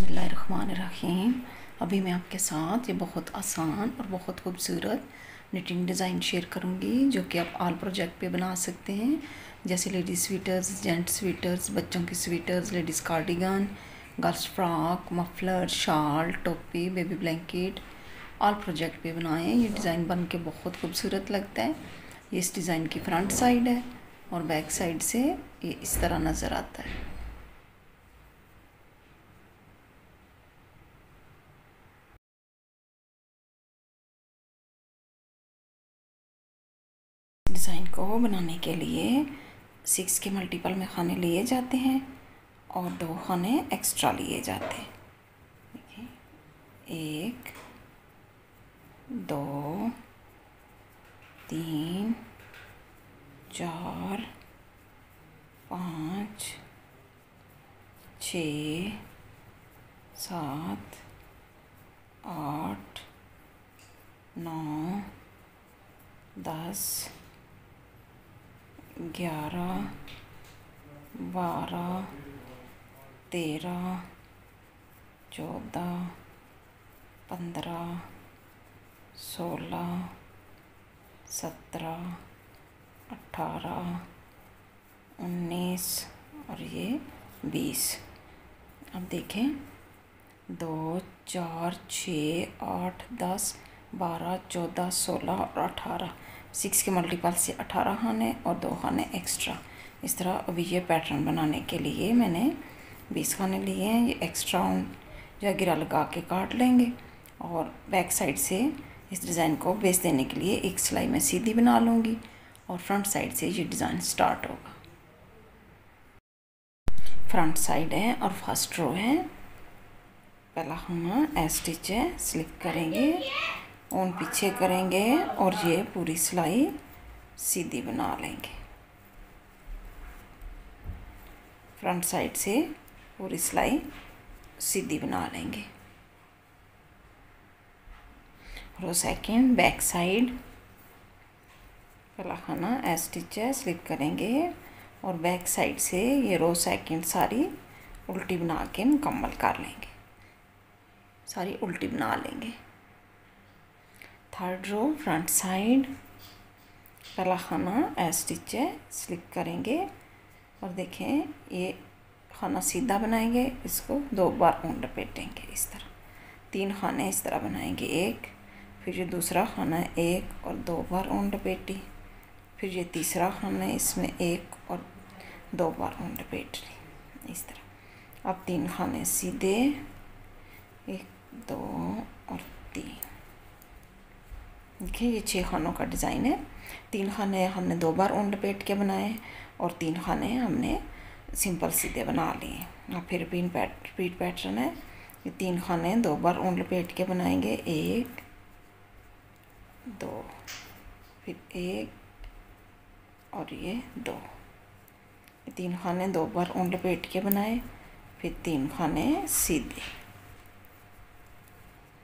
बिसमीम अभी मैं आपके साथ ये बहुत आसान और बहुत खूबसूरत निटिंग डिज़ाइन शेयर करूँगी, जो कि आप आल प्रोजेक्ट पे बना सकते हैं। जैसे लेडीज़ स्वीटर्स जेंट्स स्वीटर्स बच्चों की sweaters ladies cardigan girls frock muffler शाल टोपी बेबी ब्लैंकेट आल प्रोजेक्ट पे बनाएँ ये डिज़ाइन बन के बहुत खूबसूरत लगता है। ये इस डिज़ाइन की फ्रंट साइड है और बैक साइड से ये इस तरह नज़र आता है डिज़ाइन को बनाने के लिए सिक्स के मल्टीपल में खाने लिए जाते हैं और दो खाने एक्स्ट्रा लिए जाते हैं? एक, दो, तीन, चार, पाँच, छ, सात, आठ, नौ, दस ग्यारह, बारह, तेरह, चौदह, पंद्रह, सोलह, सत्रह, अठारह, उन्नीस और ये बीस। अब देखें। दो, चार, छः, आठ, दस, बारह, चौदह, सोलह और अठारह। सिक्स के मल्टीपल से अठारह खाने और दो खाने एक्स्ट्रा इस तरह अभी ये पैटर्न बनाने के लिए मैंने बीस खाने लिए हैं। ये एक्स्ट्रा जो गिरा लगा के काट लेंगे और बैक साइड से इस डिज़ाइन को बेस देने के लिए एक सिलाई में सीधी बना लूँगी और फ्रंट साइड से ये डिज़ाइन स्टार्ट होगा। फ्रंट साइड है और फ़र्स्ट रो है। पहला हम एस स्टिच है स्लिप करेंगे। ऊन पीछे करेंगे और ये पूरी सिलाई सीधी बना लेंगे। फ्रंट साइड से पूरी सिलाई सीधी बना लेंगे। रो सेकेंड बैक साइड पहला खाना एस स्टिच है स्लिप करेंगे और बैक साइड से ये रो सेकेंड सारी उल्टी बना के मुकम्मल कर लेंगे। सारी उल्टी बना लेंगे। थर्ड रो फ्रंट साइड पहला खाना एस है स्लिप करेंगे और देखें, ये खाना सीधा बनाएँगे, इसको दो बार ऊन लपेटेंगे इस तरह। तीन खाने इस तरह बनाएँगे, एक, फिर ये दूसरा खाना है एक और दो बार ऊन लपेटी फिर ये तीसरा खाना है इसमें एक और दो बार ऊन लपेट ली इस तरह। अब तीन खाने सीधे, एक, दो और तीन। देखिए, ये छः खानों का डिज़ाइन है। तीन खाने हमने दो बार ऊन लपेट के बनाए और तीन खाने हमने सिंपल सीधे बना लिए। और फिर पिन पैट रिपीट पैटर्न है। ये तीन खाने दो बार ऊन लपेट के बनाएँगे। एक, दो, फिर एक और ये दो। ये तीन खाने दो बार ऊन लपेट के बनाए, फिर तीन खाने सीधे।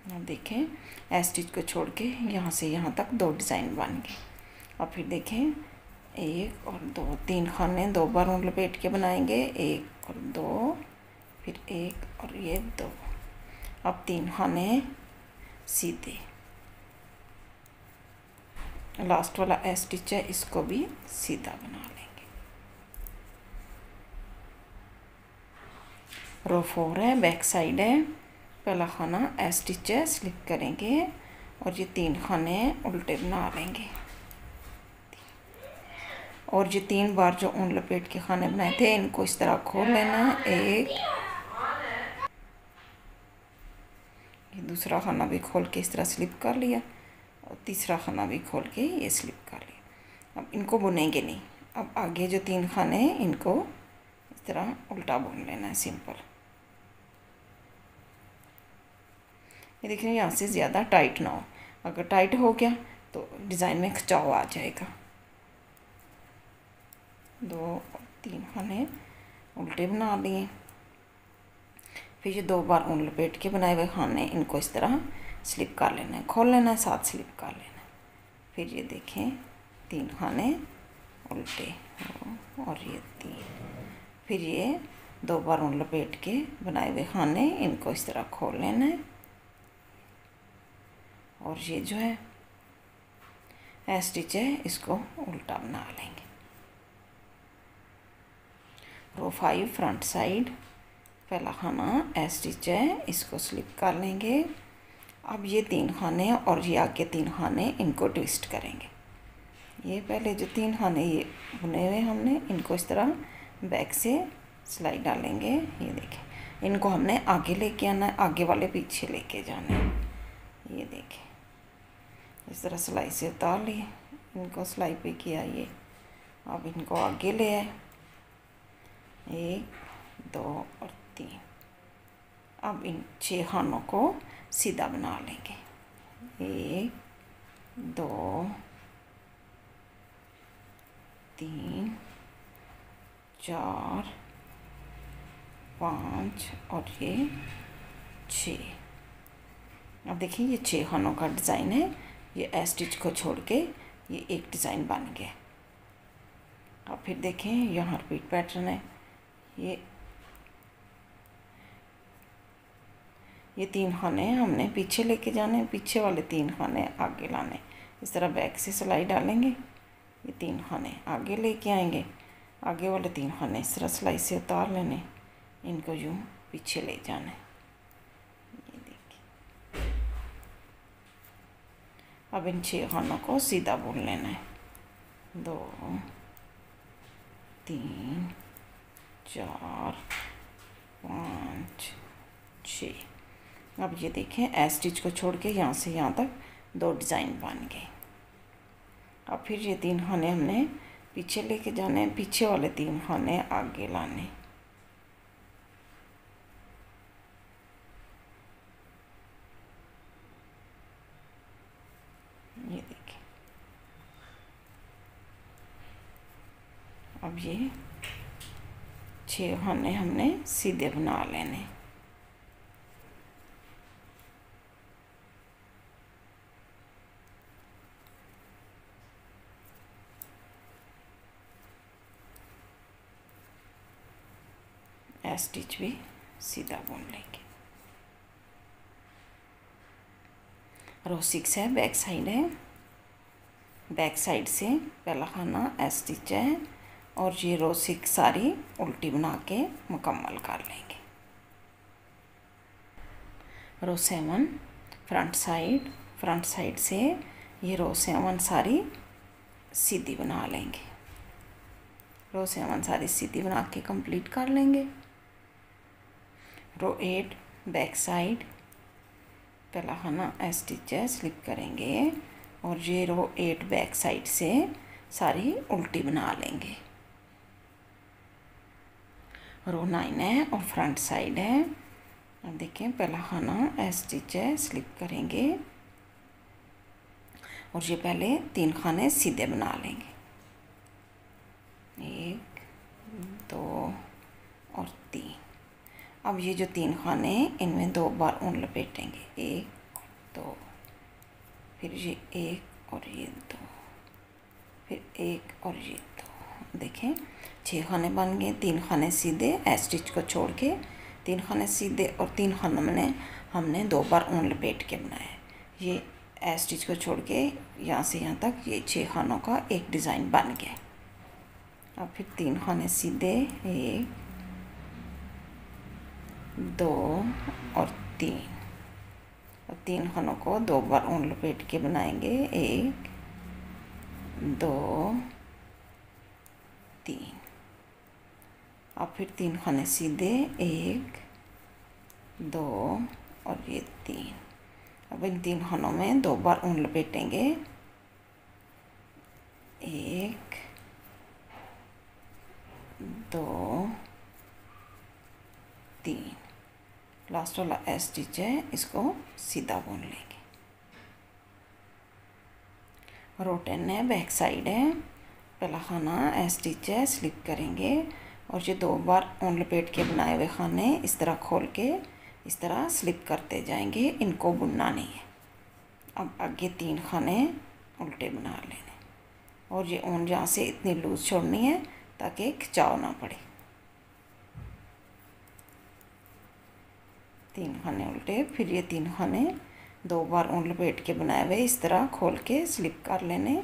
देखें एस स्टिच को छोड़ के यहाँ से यहाँ तक दो डिज़ाइन बन गए। और फिर देखें, एक और दो, तीन खाने, दो बार उन लपेट के बनाएँगे, एक और दो, फिर एक और ये दो। अब तीन खाने सीधे। लास्ट वाला एस स्टिच है, इसको भी सीधा बना लेंगे। रो फोर है बैक साइड है। पहला खाना एस स्टिच है स्लिप करेंगे और ये तीन खाने उल्टे बना लेंगे। और ये तीन बार जो ऊन लपेट के खाने बनाए थे, इनको इस तरह खोल लेना। एक। ये दूसरा खाना भी खोल के इस तरह स्लिप कर लिया और तीसरा खाना भी खोल के ये स्लिप कर लिया। अब इनको बुनेंगे नहीं। अब आगे जो तीन खाने हैं, इनको इस तरह उल्टा बुन लेना है सिंपल ये देख रहे हैं, यहाँ से ज़्यादा टाइट ना हो। अगर टाइट हो गया तो डिज़ाइन में खिंचाव आ जाएगा। दो तीन खाने उल्टे बना लिए। फिर ये दो बार ऊन लपेट के बनाए हुए खाने, इनको इस तरह स्लिप कर लेना है, खोल लेना है, साथ स्लिप कर लेना है। फिर ये देखें, तीन खाने उल्टे और ये तीन। फिर ये दो बार उन लपेट के बनाए हुए खाने, इनको इस तरह खोल लेना है। और ये जो है स्टिच है, इसको उल्टा बना लेंगे। रो फाइव फ्रंट साइड पहला खाना स्टिच है, इसको स्लिप कर लेंगे। अब ये तीन खाने और ये आगे तीन खाने इनको ट्विस्ट करेंगे। ये पहले जो तीन खाने ये बुने हुए हमने, इनको इस तरह बैक से सिलाई डालेंगे। ये देखें, इनको हमने आगे लेके आना है, आगे वाले पीछे लेके जाना है। ये देखें। इस तरह सिलाई से उतार लिए इनको सिलाई पे किया ये। अब इनको आगे ले आए। एक, दो और तीन। अब इन छः खानों को सीधा बना लेंगे। एक, दो, तीन, चार, पाँच और ये छ अब देखिए, ये छः खानों का डिज़ाइन है। ये ए स्टिच को छोड़ के ये एक डिज़ाइन बन गया। और फिर देखें, यहाँ रिपीट पैटर्न है। ये ये तीन खाने हमने, पीछे लेके जाने पीछे वाले तीन खाने आगे लाने इस तरह बैक से सिलाई डालेंगे, ये तीन खाने आगे लेके आएँगे, आगे वाले तीन खाने इस तरह सिलाई से उतार लेने इनको यूँ पीछे ले जाना ये देखिए अब इन छः खानों को सीधा बुन लेना है। दो, तीन, चार, पाँच छ अब ये देखें ए स्टिच को छोड़ के यहाँ से यहाँ तक दो डिज़ाइन बन गए। अब फिर ये तीन खाने हमने पीछे लेके जाने पीछे वाले तीन खाने आगे लाने ये देखिए अब ये छः हमने सीधे बना लेने। स्टिच भी सीधा बुन लेंगे। रो सिक्स है बैक साइड है। बैक साइड से पहला खाना स्टिच है। और ये रो सिक्स सारी उल्टी बना के मुकम्मल कर लेंगे। Row seven front side front side से ये रो सेवन सारी सीधी बना लेंगे। रो सेवन सारी सीधी बना के कंप्लीट कर लेंगे। रो एट बैक साइड पहला खाना स्टिच है स्लिप करेंगे और ये रो एट बैक साइड से सारी उल्टी बना लेंगे। रो नाइन है, और फ्रंट साइड है। अब देखें, पहला खाना एस स्टिच है स्लिप करेंगे। और ये पहले तीन खाने सीधे बना लेंगे। एक, दो और तीन। अब ये जो तीन खाने इनमें दो बार ऊन लपेटेंगे। एक, दो। फिर ये एक और ये दो। फिर एक और ये दो। देखें छः खाने बन गए, तीन खाने सीधे स्टिच को छोड़ के, तीन खाने सीधे और तीन खानों में हमने दो बार ऊन लपेट के बनाया ये स्टिच को छोड़ के यहाँ से यहाँ तक ये छः खानों का एक डिज़ाइन बन गया अब फिर तीन खाने सीधे, एक, दो और तीन। और तीन खानों को दो बार ऊन लपेट के बनाएँगे, एक, दो, तीन। अब फिर तीन खाने सीधे, एक, दो और ये तीन। अब इन तीन खानों में दो बार ऊन लपेटेंगे। एक, दो, तीन। लास्ट वाला एस स्टिच है, इसको सीधा बुन लेंगे। रोटेन है बैक साइड है। पहला खाना एस स्टिच है स्लिप करेंगे। और ये दो बार ऊन लपेट के बनाए हुए खाने इस तरह खोल के, इस तरह स्लिप करते जाएँगे, इनको बुनना नहीं है। अब आगे तीन खाने उल्टे बना लेने। और ये ऊन जहाँ से इतनी लूज़ छोड़नी है ताकि खिंचाव ना पड़े। तीन खाने उल्टे, फिर ये तीन खाने दो बार ऊन लपेट के बनाए हुए इस तरह खोल के स्लिप कर लेने।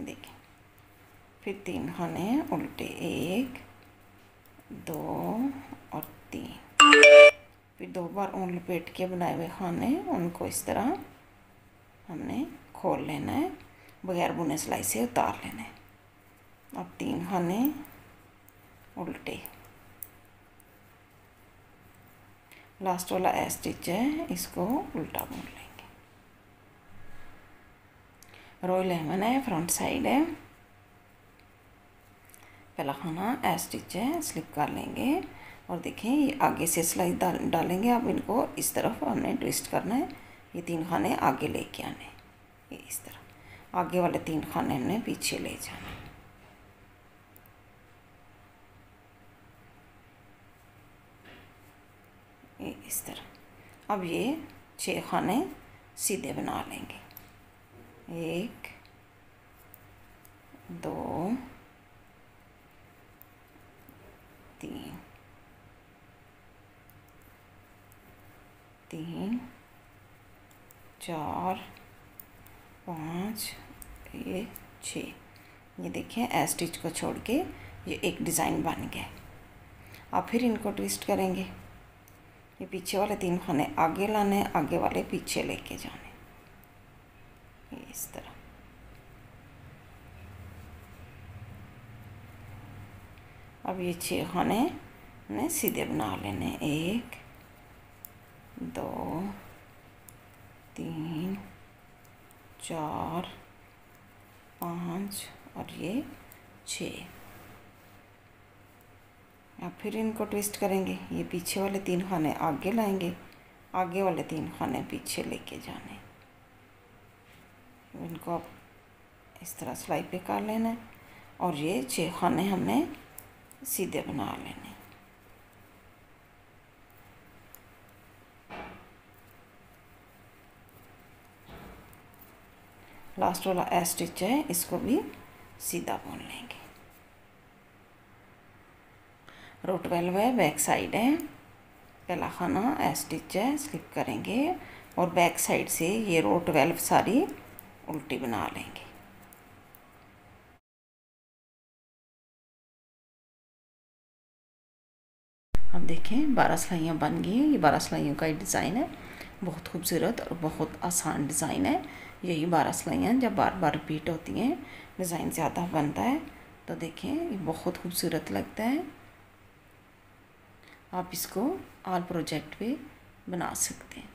देखिए, फिर तीन खाने उल्टे, एक दो और तीन। फिर दो बार ऊन लपेट के बनाए हुए खाने उनको इस तरह हमने खोल लेना है, बगैर बुने सिलाई से उतार लेना है। अब तीन खाने उल्टे। लास्ट वाला ए स्टिच है, इसको उल्टा बुन लेंगे। रोई लेमन है फ्रंट साइड है। पहला खाना ए स्टिच है स्लिप कर लेंगे। और देखें, ये आगे से सिलाई डाल, डालेंगे अब इनको। इस तरफ़ हमने ट्विस्ट करना है। ये तीन खाने आगे लेके आने ये इस तरह आगे वाले तीन खाने हमने पीछे ले जाना ये इस तरह अब ये छः खाने सीधे बना लेंगे। एक, दो तीन तीन, चार, पाँच, ये छः। ये देखिए ए स्टिच को छोड़ के ये एक डिज़ाइन बन गया। अब फिर इनको ट्विस्ट करेंगे। ये पीछे वाले तीन खाने आगे लाने आगे वाले पीछे लेके जाने। इस तरह। अब ये छः खाने ने सीधे बना लेने। एक, दो, तीन, चार, पाँच और ये छः अब फिर इनको ट्विस्ट करेंगे। ये पीछे वाले तीन खाने आगे लाएँगे। आगे वाले तीन खाने पीछे लेके जाने। इनको अब इस तरह सिलाई पे कर लेना है। और ये छः खाने हमने सीधे बना लेने। लास्ट वाला ए स्टिच है, इसको भी सीधा बुन लेंगे। रो ट्वेल्व है बैक साइड है। पहला खाना ए स्टिच है स्लिप करेंगे और बैक साइड से ये रो ट्वेल्व सारी उल्टी बना लेंगे। अब देखें, बारह सिलाइयाँ बन गई हैं। ये बारह सिलाइयों का ही डिज़ाइन है। बहुत खूबसूरत और बहुत आसान डिज़ाइन है। यही बारह सिलाइयाँ जब बार बार रिपीट होती हैं, डिज़ाइन ज़्यादा बनता है तो देखें, ये बहुत खूबसूरत लगता है। आप इसको आल प्रोजेक्ट पे बना सकते हैं।